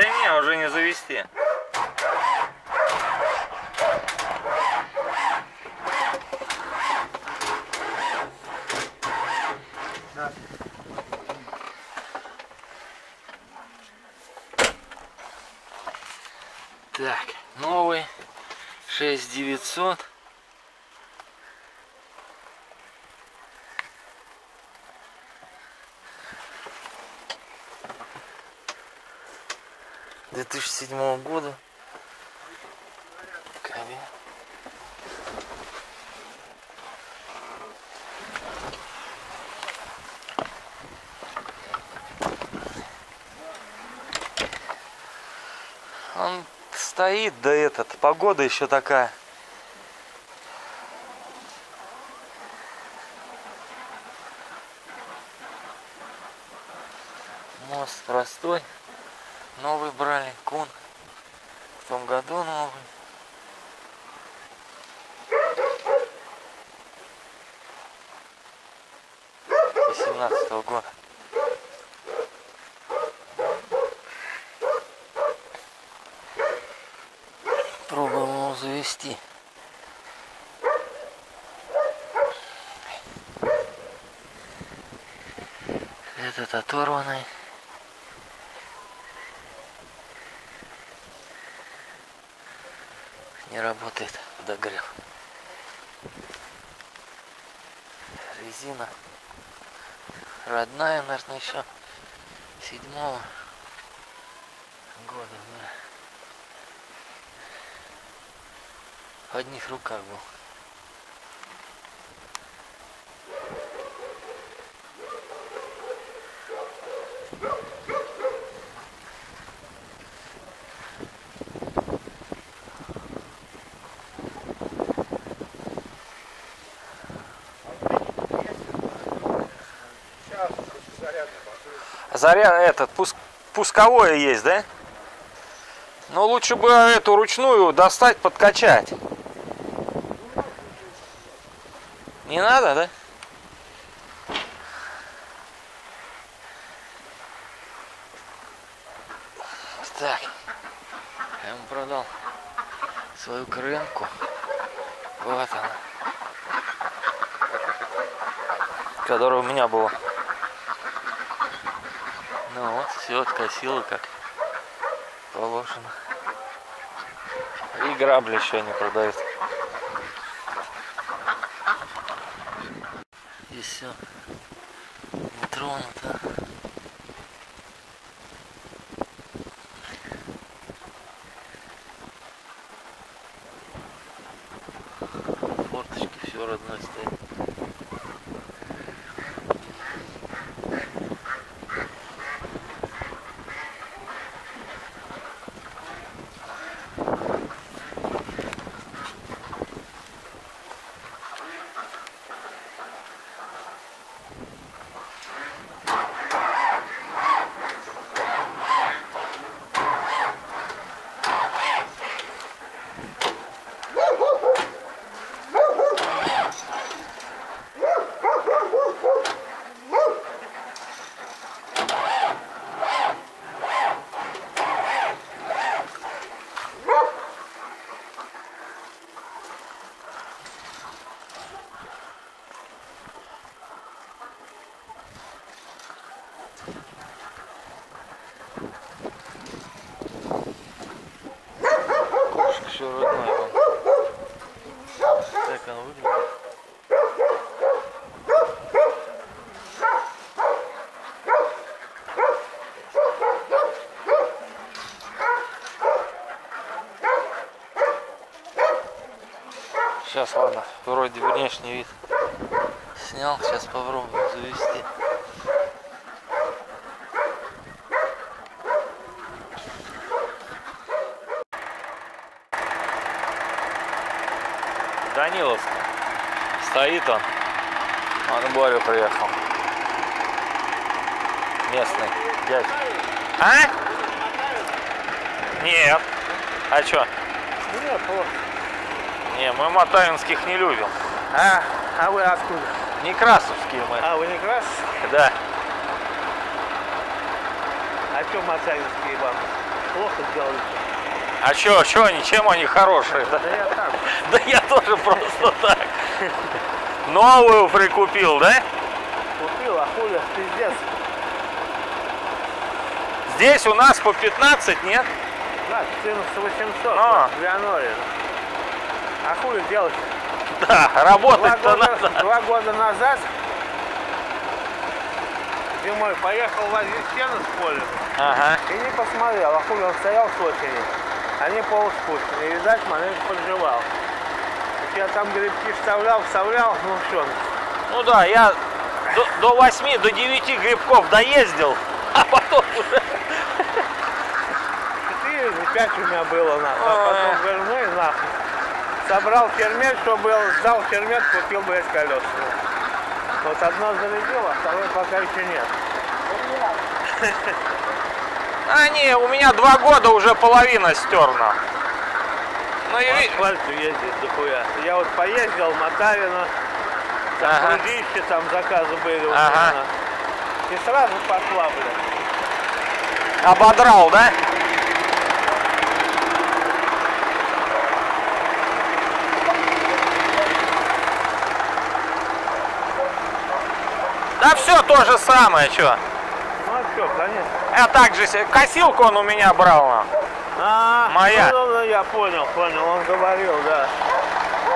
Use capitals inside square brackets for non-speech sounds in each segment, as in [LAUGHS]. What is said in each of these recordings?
Да не, уже не завести. Так, новый 6900. Две тысячи седьмого года. Кабель. Он стоит, да этот, погода еще такая. Мост простой. Новый брали, кун. В том году новый. Восемнадцатого года. Пробуем его завести. Этот оторванный. Не работает подогрев. Резина родная, наверное, еще седьмого года. Да. В одних руках был. Заряд этот пуск, пусковое есть, да? Но лучше бы эту ручную достать, подкачать. Не надо, да? Так, я ему продал свою крынку. Вот она. Которая у меня была. Ну вот, все откосило как положено. И грабли еще не продают. Здесь все не тронуто. Форточки все родное стоит. все родное вам. Так оно выглядит. Сейчас, ладно, вроде внешний вид снял, сейчас попробую завести. Даниловск. Стоит он. Он в Борю приехал. Местный дядь. А? Нет. А чё? Нет, вот. Не, мы Матаинских не любим. А, а вы откуда? Некрасовские мы. А, вы не крас? Да. А что мацаинские вам? плохо сделали. А чё, чё они, чем они хорошие? Да, Да я так. [LAUGHS] да я тоже просто так. Новую прикупил, да? Купил, а хули, пиздец. Здесь у нас по 15, нет? Да, 14 800 А. в Леоноре. А хули делать? [LAUGHS] Да, работать-то надо. два года назад зимой поехал возить стену с поля Ага. и не посмотрел, а хули он стоял с очереди. Они полуспущены. И, видать, маленько подживал. Я там грибки вставлял, вставлял, ну все. Ну да, я до, до 8, до 9 грибков доездил, [LAUGHS] а потом уже... Четыре или пять у меня было, нахуй. А потом говорю, ну и нахуй. Собрал фермент, что был, сдал фермент, купил, блядь, колеса. Вот одно зарядил, а второе пока еще нет. А не, у меня два года уже половина стерна. Ну и асфальту ездит дохуя. Я вот поездил, Матавина, там Ага. Грудище, там заказы были Ага. И сразу пошла, блядь. ободрал, да? Да все то же самое, что. Ну а что, конечно. Я так же, се- косилку он у меня брал. на. А, Моя. Ну, ну, ну, я понял, понял, он говорил, да.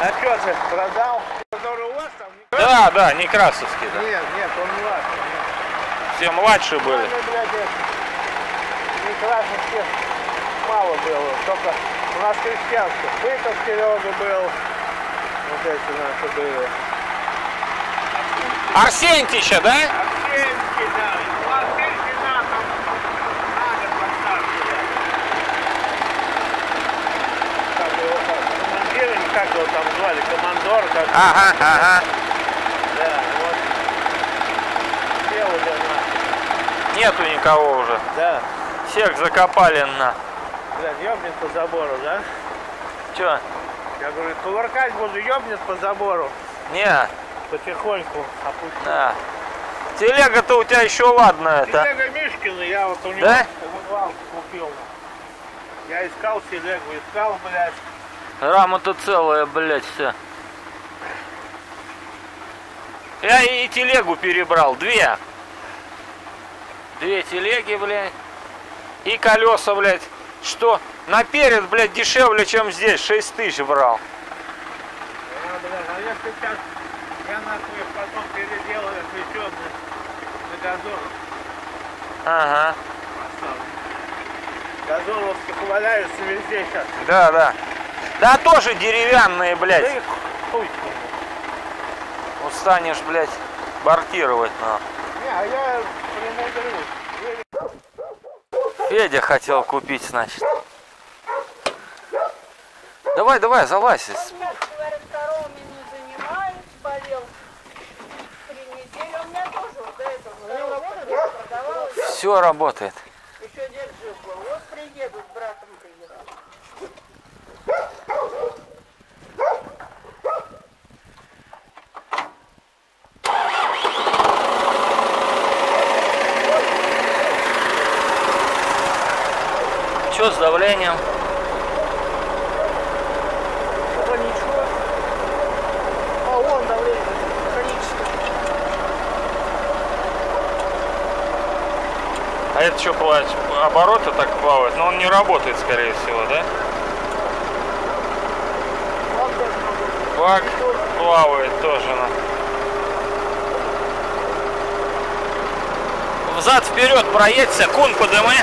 А что ты продал? Который у вас там? Да, да, Некрасовский, да. Нет, нет, он не ваш. нет. Все младшие были. Ну, блядь, это, Некрасовских мало было, только у нас крестьянских. Быков Серега был, вот эти наши были. Арсентича, да? Арсеньки, да, ну Арсеньки, да, там надо поставить, да. Как его там, звали, командор, как Ага, ага. да, вот. Все уже на, Нету никого уже. да. Всех закопали на. Блядь, ёбнет по забору, да? Че? Я говорю, кувыркать буду, ёбнет по забору. Не, Потихоньку опустил. да. Телега-то у тебя еще ладно это. Телега Мишкина, я вот у него Да? купил. Я искал телегу, искал, блядь. Рама-то целая, блядь, все. Я и телегу перебрал, две. Две телеги, блядь. И колеса, блядь. Что? Наперед, блядь, дешевле, чем здесь. 6 тысяч брал. А, блядь, а я сейчас, я нахуй их потом переделаю, что, на, на газон Ага. Газоновских валяются везде сейчас. Да, да. Да тоже деревянные, Да блядь. их хуй. Устанешь, блядь, бортировать на. Не, а я примудрюсь. Федя хотел купить, значит. Давай, давай, залазь. Говорят, коровами не занимаюсь, болел три недели. У меня тоже вот до этого второго года продавалось. Все работает. Еще был. Вот приеду с братом приехал. Что с давлением? Да ничего. А вон давление, количество. А это что, плавать? Обороты так плавают? Но он не работает, скорее всего, да? Бак плавает тоже. Взад вперед проедься, кун подымай.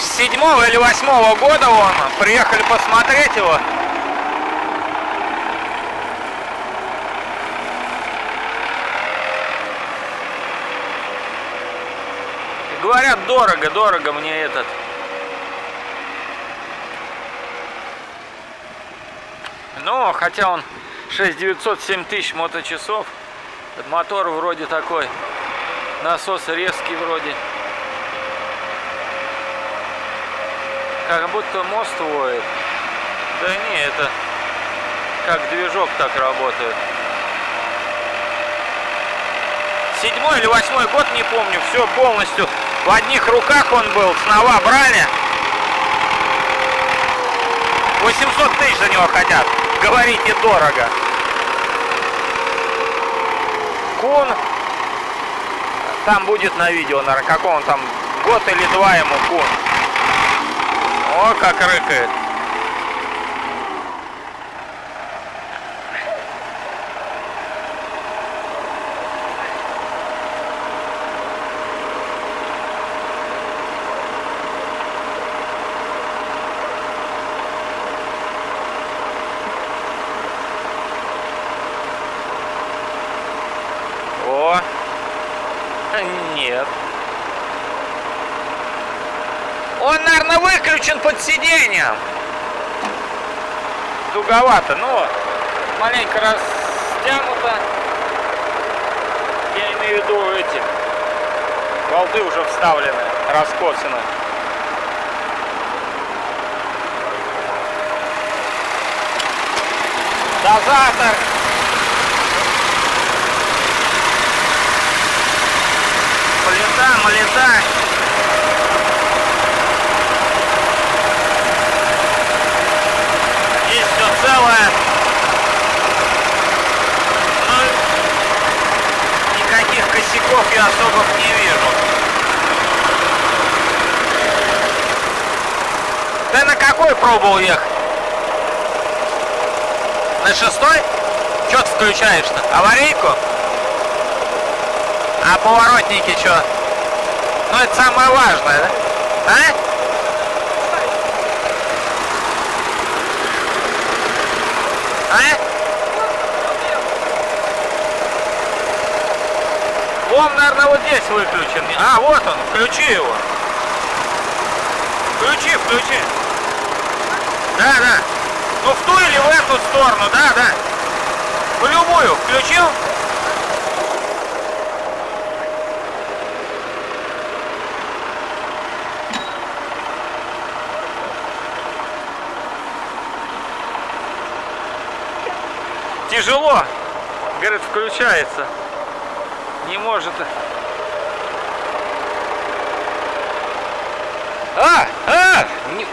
Седьмого или восьмого года он. Приехали посмотреть его. Говорят, дорого, дорого мне этот. Ну, хотя он 6900, 7000 моточасов. Мотор вроде такой. Насос резкий вроде. Как будто мост воет. Да не, это как движок так работает. Седьмой или восьмой год, не помню, все полностью в одних руках он был, снова брали. 800 тысяч за него хотят. Говорите, дорого. Кун. Там будет на видео, наверное, какой он там, год или два ему кун. О, как рыкает. О, нет. Он, выключен под сиденьем. Дуговато, но маленько растянуто. Я имею в виду эти болты уже вставлены, раскосаны. Дозатор. Малета, малета. Здесь все целое. Ну, никаких косяков я особых не вижу. Какой пробовал ехать? На шестой? Что ты включаешь-то? Аварийку? А поворотники что? Ну это самое важное, да? А? А? Он, наверное, вот здесь выключен. А, вот он, включи его. Включи, включи. Да, да. Ну в ту или в эту сторону, да, да. В любую включил? Тяжело. Говорит, включается. Не может. А! А! Не-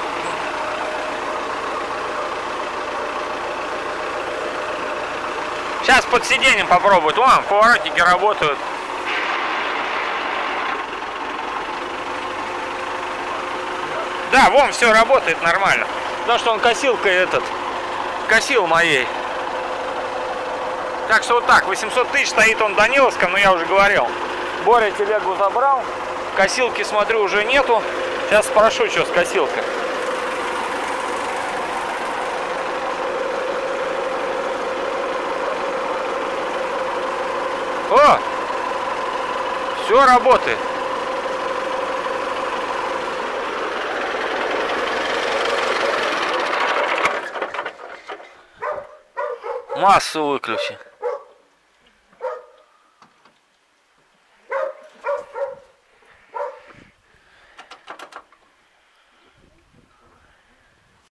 Сейчас под сиденьем попробуют. Вон, поворотники работают. Да, вон, все работает нормально. Потому что он косилкой этот, косил моей. Так что вот так, 800 тысяч стоит он в Даниловском, но я уже говорил. Боря телегу забрал, косилки, смотрю, уже нету. Сейчас спрошу, что с косилкой. О! Все работает. Массу выключи.